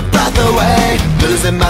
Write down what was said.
your breath away, losing my